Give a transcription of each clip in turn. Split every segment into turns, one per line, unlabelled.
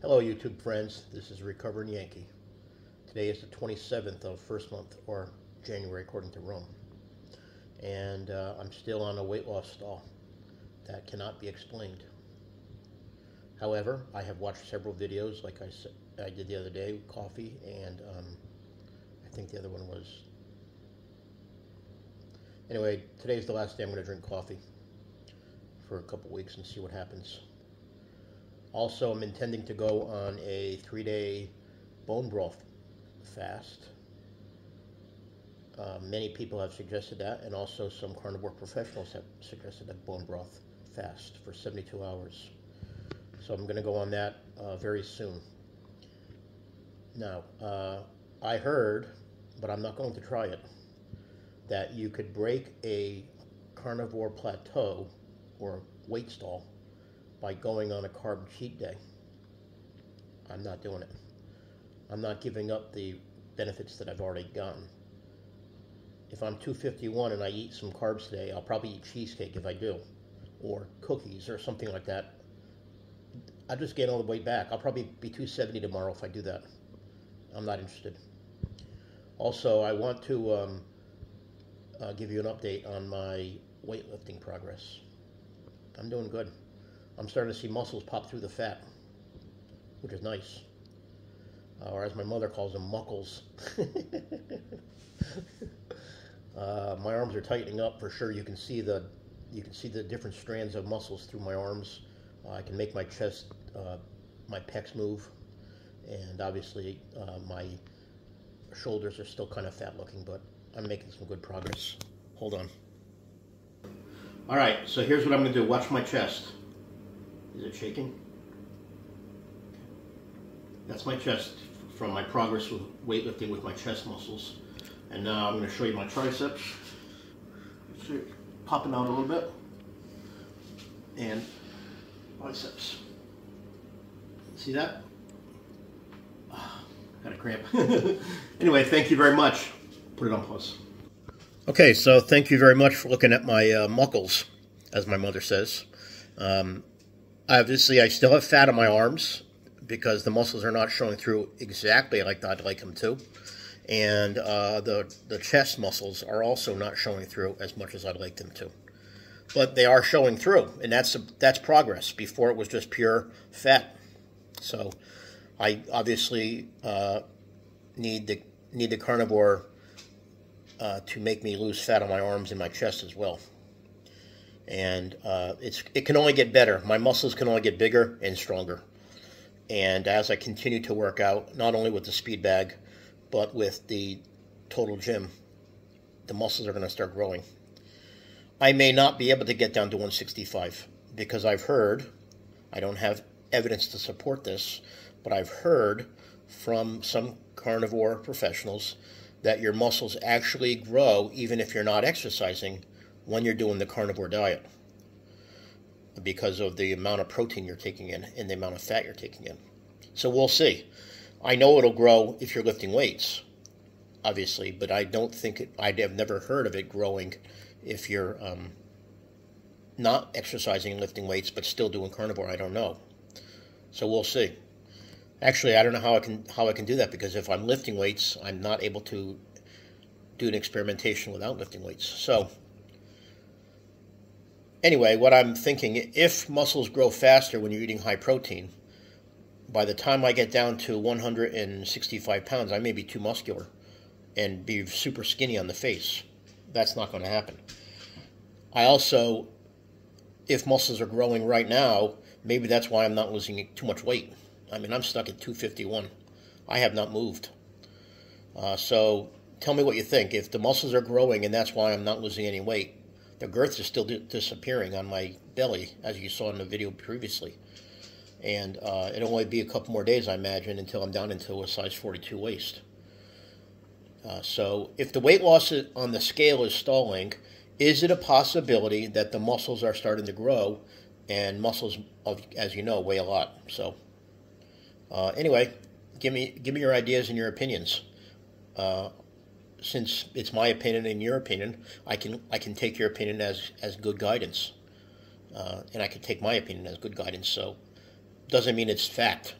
Hello, YouTube friends. This is Recovering Yankee. Today is the 27th of first month, or January, according to Rome. And uh, I'm still on a weight loss stall that cannot be explained. However, I have watched several videos, like I, said, I did the other day, coffee, and um, I think the other one was. Anyway, today's the last day I'm going to drink coffee for a couple weeks and see what happens. Also, I'm intending to go on a three day bone broth fast. Uh, many people have suggested that, and also some carnivore professionals have suggested a bone broth fast for 72 hours. So I'm going to go on that uh, very soon. Now, uh, I heard, but I'm not going to try it, that you could break a carnivore plateau or weight stall by going on a carb cheat day. I'm not doing it. I'm not giving up the benefits that I've already gotten. If I'm 251 and I eat some carbs today, I'll probably eat cheesecake if I do, or cookies or something like that. I'll just gain all the weight back. I'll probably be 270 tomorrow if I do that. I'm not interested. Also, I want to um, uh, give you an update on my weightlifting progress. I'm doing good. I'm starting to see muscles pop through the fat, which is nice. Uh, or as my mother calls them, muckles. uh, my arms are tightening up for sure. You can see the you can see the different strands of muscles through my arms. Uh, I can make my chest, uh, my pecs move, and obviously uh, my shoulders are still kind of fat looking, but I'm making some good progress. Hold on. All right, so here's what I'm to do. Watch my chest. Is it shaking? That's my chest from my progress with weightlifting with my chest muscles. And now I'm going to show you my triceps. See popping out a little bit. And biceps. See that? Oh, got a cramp. anyway, thank you very much. Put it on pause. Okay, so thank you very much for looking at my uh, muckles, as my mother says. Um, obviously, I still have fat on my arms because the muscles are not showing through exactly like I'd like them to. And uh, the, the chest muscles are also not showing through as much as I'd like them to. But they are showing through, and that's, a, that's progress. Before it was just pure fat. So I obviously uh, need, the, need the carnivore uh, to make me lose fat on my arms and my chest as well. And uh, it's it can only get better. My muscles can only get bigger and stronger. And as I continue to work out, not only with the speed bag, but with the total gym, the muscles are going to start growing. I may not be able to get down to 165 because I've heard, I don't have evidence to support this, but I've heard from some carnivore professionals that your muscles actually grow even if you're not exercising when you're doing the carnivore diet because of the amount of protein you're taking in and the amount of fat you're taking in. So we'll see. I know it'll grow if you're lifting weights, obviously, but I don't think it, I have never heard of it growing if you're um, not exercising and lifting weights but still doing carnivore. I don't know. So we'll see. Actually, I don't know how I can how I can do that because if I'm lifting weights, I'm not able to do an experimentation without lifting weights. So anyway, what I'm thinking, if muscles grow faster when you're eating high protein, by the time I get down to 165 pounds, I may be too muscular and be super skinny on the face. That's not going to happen. I also, if muscles are growing right now, maybe that's why I'm not losing too much weight. I mean, I'm stuck at 251. I have not moved. Uh, so tell me what you think. If the muscles are growing and that's why I'm not losing any weight, the girth is still di disappearing on my belly, as you saw in the video previously. And uh, it'll only be a couple more days, I imagine, until I'm down into a size 42 waist. Uh, so if the weight loss on the scale is stalling, is it a possibility that the muscles are starting to grow? And muscles, as you know, weigh a lot. So uh, anyway, give me give me your ideas and your opinions. Uh, since it's my opinion and your opinion, I can I can take your opinion as as good guidance, uh, and I can take my opinion as good guidance. So, doesn't mean it's fact.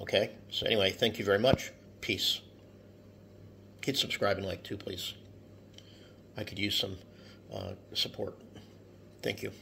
Okay? So, anyway, thank you very much. Peace. Hit subscribe and like too, please. I could use some uh, support. Thank you.